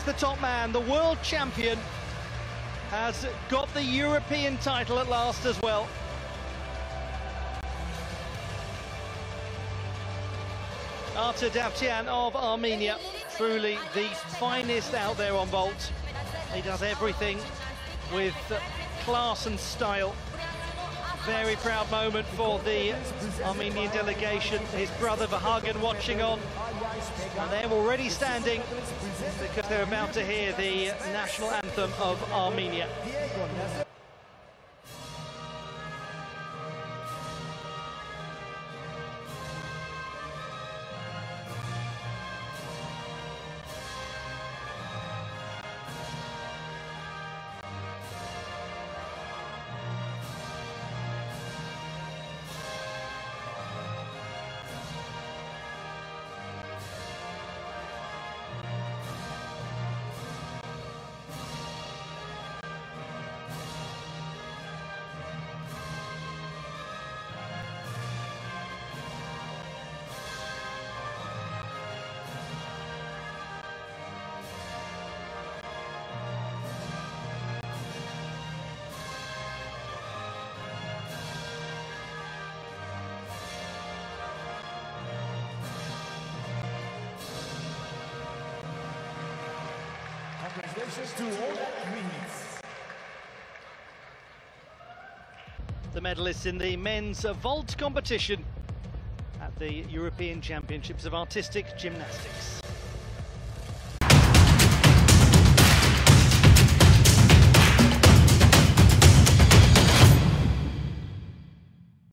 is the top man, the world champion, has got the European title at last as well. Artur Davtyan of Armenia, truly the finest out there on vault. He does everything with class and style. Very proud moment for the Armenian delegation. His brother Vahagn watching on. And they're already standing because they're about to hear the national anthem of Armenia. The medalists in the men's vault competition at the European Championships of Artistic Gymnastics.